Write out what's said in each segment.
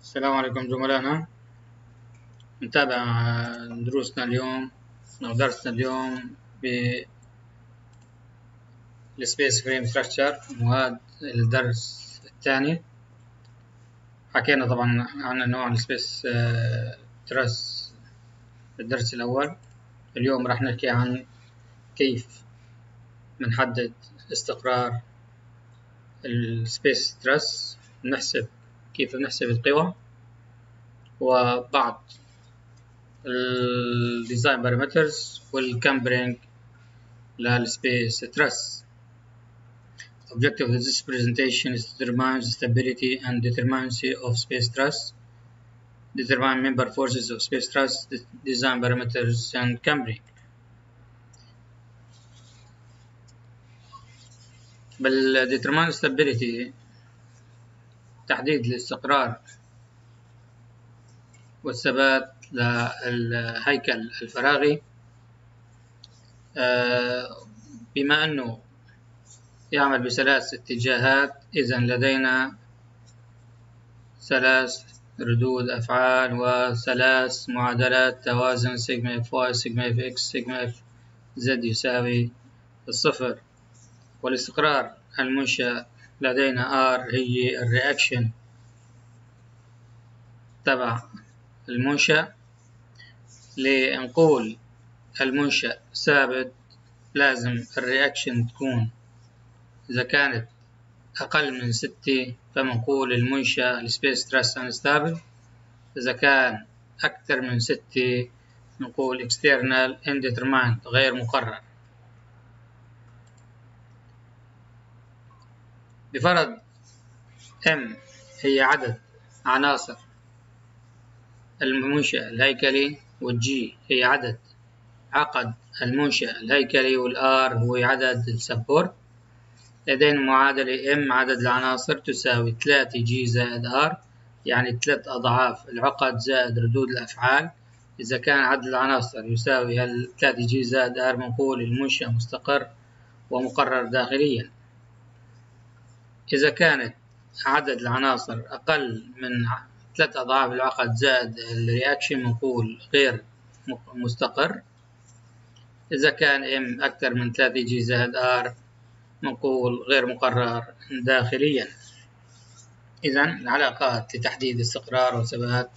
السلام عليكم زملائنا نتابع دروسنا اليوم أو درسنا اليوم ب ال space frame structure وهذا الدرس الثاني. حكينا طبعا عن أنواع ال space truss في الدرس الأول. اليوم راح نحكي عن كيف بنحدد استقرار السبيس تراس نحسب كيف بنحسب القوى وبعض الديزاين بارامترز والكامبرينج للسبيس تراس Objective of this presentation is to determine the stability and determinacy of space truss, determine member forces of space truss, design parameters, and cambering. بال determine stability تحديد الاستقرار والثبات للهيكل الفراغي. بما أنه يعمل بثلاث اتجاهات إذا لدينا ثلاث ردود أفعال وثلاث معادلات توازن sigma F Y sigma F X sigma F Z يساوي الصفر. والاستقرار المنشأ لدينا R هي ال reaction تبع المنشأ. لنقول المنشأ ثابت لازم ال reaction تكون إذا كانت أقل من ستة فبنقول المنشأ ال space truss unstable إذا كان أكثر من ستة نقول external indeterminate غير مقرر. بفرض M هي عدد عناصر المنشأ الهيكلي وال J هي عدد عقد المنشأ الهيكلي وال R هو عدد ال support لدينا معادلة M عدد العناصر تساوي ثلاثة J زائد R يعني ثلاث أضعاف العقد زائد ردود الأفعال. إذا كان عدد العناصر يساوي ثلاثة J زائد R بنقول المنشأ مستقر ومقرر داخليا. إذا كانت عدد العناصر أقل من ثلاث أضعاف العقد زائد ال reaction بنقول غير مستقر إذا كان M أكثر من ثلاثة J زائد R بنقول غير مقرر داخليا. إذا العلاقات لتحديد استقرار وثبات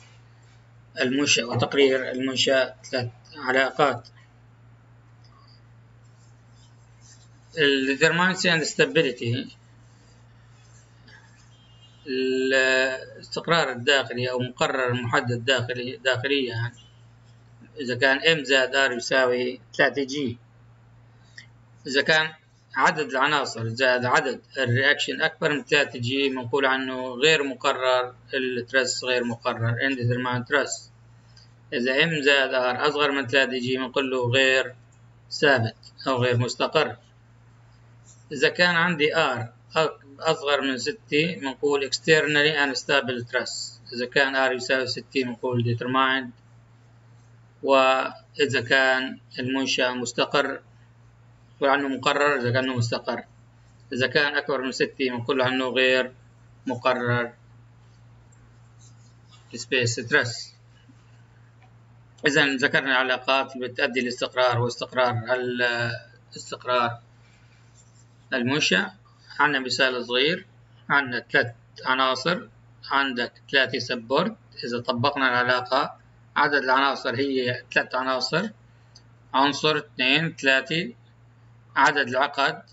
المنشأ وتقرير المنشأ ثلاث علاقات. ال determinacy and stability الاستقرار الداخلي أو مقرر المحدد داخلي داخليا يعني إذا كان M زائد R يساوي 3 G. إذا كان عدد العناصر زائد عدد ال reaction أكبر من 3 J بنقول عنه غير مقرر ال truss غير مقرر indeterminate truss. إذا M زائد R أصغر من 3 J بنقول له غير ثابت أو غير مستقر. إذا كان عندي R أصغر من 6 بنقول externally unstable truss إذا كان R يساوي 60 بنقول determined. وإذا كان المنشأ مستقر نقول عنه مقرر إذا كان مستقر. إذا كان أكبر من 60 بنقول عنه غير مقرر. Space stress إذا ذكرنا العلاقات اللي بتؤدي لاستقرار واستقرار الاستقرار المنشأ عندنا مثال صغير عندنا ثلاث عناصر عندك ثلاثة support إذا طبقنا العلاقة. عدد العناصر هي ثلاث عناصر عنصر اثنين ثلاثة عدد العقد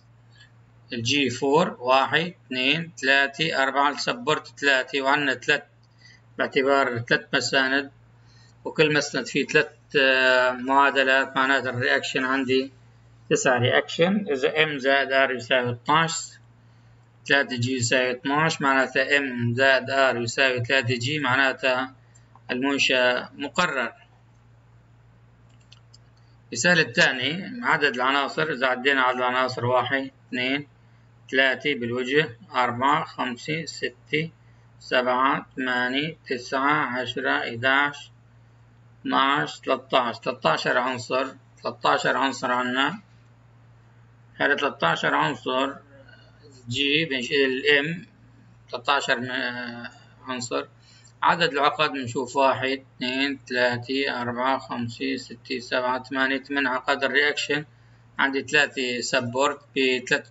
ال J four واحد اثنين ثلاثة أربعة ال support ثلاثة وعندنا ثلاث باعتبار ثلاث مساند. وكل مسند فيه ثلاث آه، معادلات معناتها ال reaction عندي تسعة reaction إذا M زائد R يساوي 12 3 J يساوي 12 معناتها M زائد R يساوي 3 J معناتها المنشأ مقرر. المثال الثاني عدد العناصر إذا عدينا عدد العناصر واحد اثنين ثلاثة بالوجه أربعة خمسة ستة سبعة ثمانية تسعة عشرة إحداش اثناش ثلاثة عشر. عنصر ثلاثة عنصر عنا. هذا ثلاثة عنصر جي بنشيل ال M 13 عنصر. عدد العقد نشوف واحد اثنين ثلاثة أربعة خمسة ستة سبعة ثمانية ثمان عقد ال reaction. عندي ثلاثة support بثلاث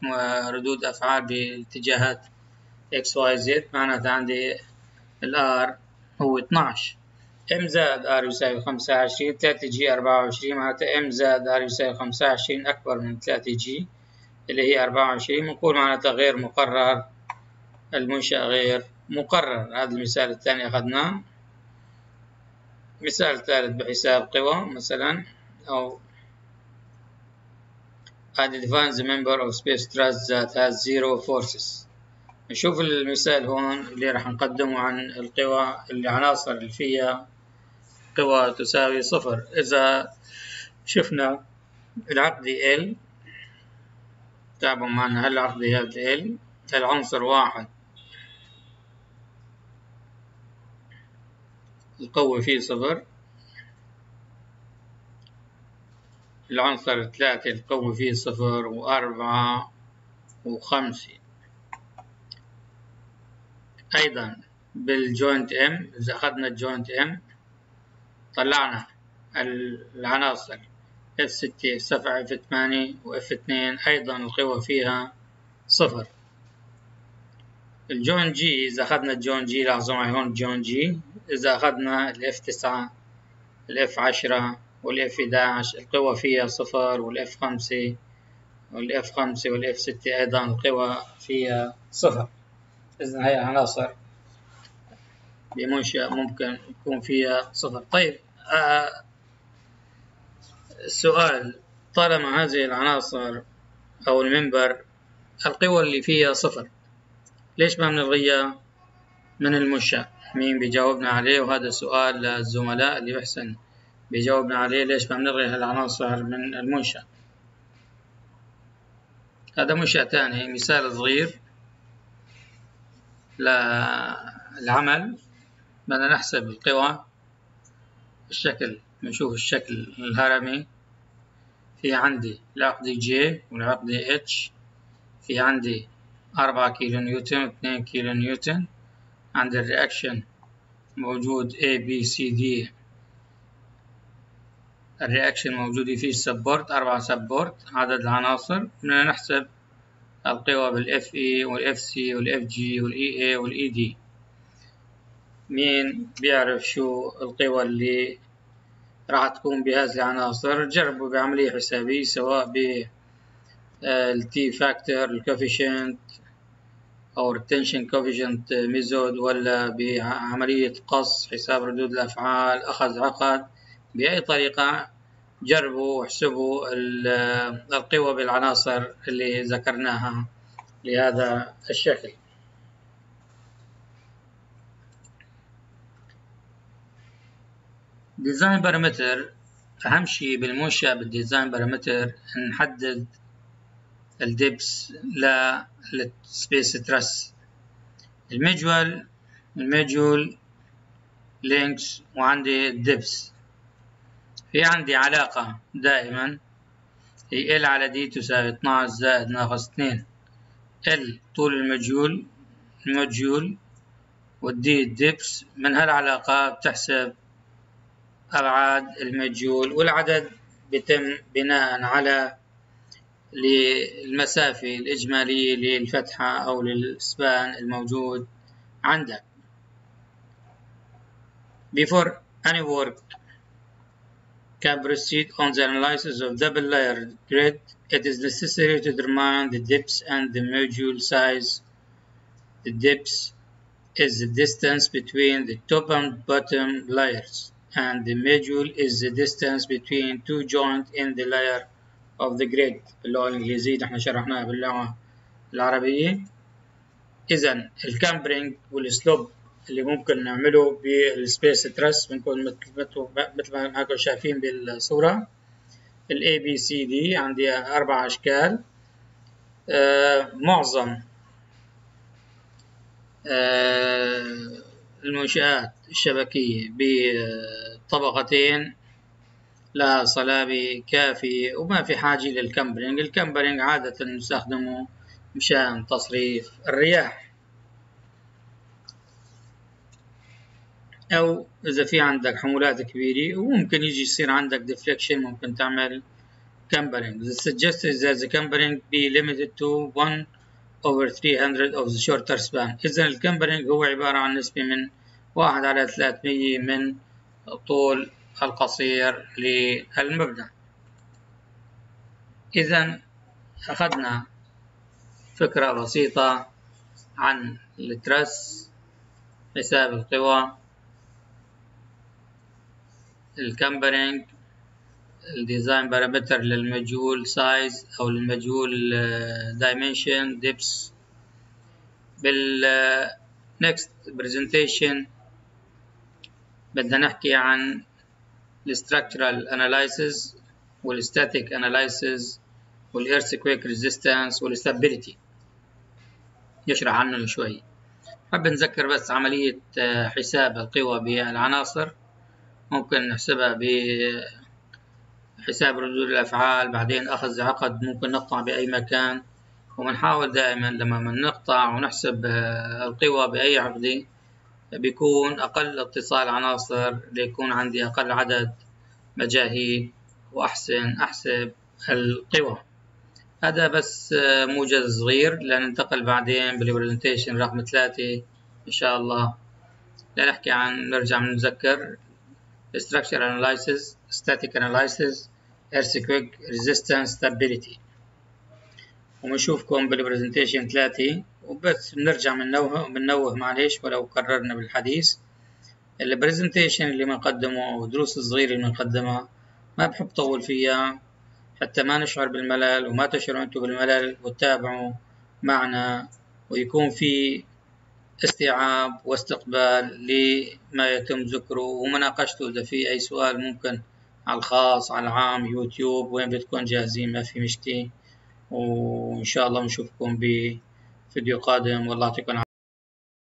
ردود أفعال باتجاهات X Y Z معناتها عندي ال R هو 12 M زائد R يساوي 25 3 J 24 معناتها M زائد R يساوي 25 أكبر من 3 J اللي هي 24 بنقول معناتها غير مقرر المنشأ غير مقرر. هذا المثال الثاني أخذناه. مثال ثالث بحساب قوى مثلا أو هذا defines the member of space trust that has zero forces. نشوف المثال هون اللي راح نقدمه عن القوى العناصر اللي فيها قوى تساوي صفر. إذا شفنا العقد L تابعوا معنا هل العقد L العنصر واحد. القوة فيه صفر العنصر ثلاثة القوة فيه صفر وأربعة وخمسة أيضا بال joint M إذا أخذنا ال joint M طلعنا العناصر. F ستة F سبعة F ثمانية و F اثنين أيضا القوة فيها صفر. ال joint J إذا أخذنا ال joint J لاحظوا معي هون ال joint J. إذا أخذنا ال F تسعة ال F عشرة وال F 11 القوة فيها صفر وال F خمسة وال F خمسة وال F ستة أيضا القوة فيها صفر. إذا هي عناصر بمنشأ ممكن يكون فيها صفر. طيب آه السؤال طالما هذه العناصر أو المنبر القوى اللي فيها صفر ليش ما بنلغيها؟ من المنشأ مين بيجاوبنا عليه؟ وهذا سؤال للزملاء اللي بحسن بيجاوبنا عليه ليش ما بنلغي هالعناصر من المنشأ؟ هذا منشأ تاني مثال صغير للعمل. بدنا نحسب القوى الشكل. بنشوف الشكل الهرمي. في عندي العقدة G والعقدة H في عندي أربعة كيلو نيوتن واثنين كيلو نيوتن. عند ال reaction موجود A B C D. ال reaction موجود فيه support أربعة support عدد العناصر. بدنا نحسب القوى بالاف اي والاف سي والاف جي والاي اي والاي دي مين بيعرف شو القوى اللي راح تكون بهذه العناصر جربوا بعملية حسابية سواء ب التي فاكتور الكوفيشنت أو retention coefficient ميزود ولا بعملية قص حساب ردود الأفعال أخذ عقد. بأي طريقة جربوا واحسبوا القوى بالعناصر اللي ذكرناها لهذا الشكل. design parameter أهم شيء بالمنشأ بال design parameter نحدد الدبس للسبيس ترس الميجوال الميجول لينكس وعندي الدبس في عندي علاقة دائما هي ال على دي تساوي 12 زائد ناقص 2 ال طول المجهول المجهول والدي الدبس من هالعلاقة بتحسب أبعاد المجهول والعدد بيتم بناء على للمسافة الإجمالية للفتحة أو للسبان الموجود عندك before any work can proceed on the analysis of double layer grid, it is necessary to determine the depth and the module size. The depth is the distance between the top and bottom layers, and the module is the distance between two joints in the layer of the grid. باللغة الإنجليزية إحنا شرحناها باللغة العربية. إذا ال cambering وال slope اللي ممكن نعمله بال space truss بنكون مثل مثل ما معكم شايفين بالصورة. ال A B C D عندي أربع أشكال. آه معظم آه المنشآت الشبكية بطبقتين لها صلابة كافية وما في حاجة لل cambering ال cambering عادة نستخدمه مشان تصريف الرياح أو إذا في عندك حمولات كبيرة وممكن يجي يصير عندك deflection ممكن تعمل campering. The suggested that the campering be limited to 1 over 300 of the shorter span. إذا الكامبرينج هو عبارة عن نسبة من واحد على 300 من طول القصير للمبنى. إذا أخذنا فكرة بسيطة عن ال truss حساب القوى الكامبرينج الديزاين بارامتر للمجهول سايز أو للمجهول دايمنشن ديبس بال next presentation. بدنا نحكي عن structural analysis وال static analysis وال earthquake resistance وال stability يشرح عنه شوي. حاب نذكر بس عملية حساب القوى بالعناصر. ممكن نحسبها بحساب ردود الأفعال بعدين أخذ عقد ممكن نقطع بأي مكان. وبنحاول دائما لما من نقطع ونحسب القوى بأي عقدة بيكون أقل اتصال عناصر ليكون عندي أقل عدد مجاهيل وأحسن أحسب القوى. هذا بس موجز صغير لننتقل بعدين بال presentation رقم ثلاثة إن شاء الله. لنحكي عن نرجع نتذكر structure analysis static analysis earthquake resistance stability. وبنشوفكم بال presentation ثلاثة وبس بنرجع بننوه بننوه معلش ولو كررنا بالحديث. ال presentation اللي بنقدمه أو الدروس الصغيرة اللي بنقدمها ما بحب طول فيها حتى ما نشعر بالملل وما تشعروا أنتم بالملل وتتابعوا معنا ويكون في استيعاب واستقبال لما يتم ذكره ومناقشته إذا في أي سؤال ممكن على الخاص على العام يوتيوب وين بتكون جاهزين ما في مشكلة. وإن شاء الله نشوفكم بفيديو قادم. والله يعطيكم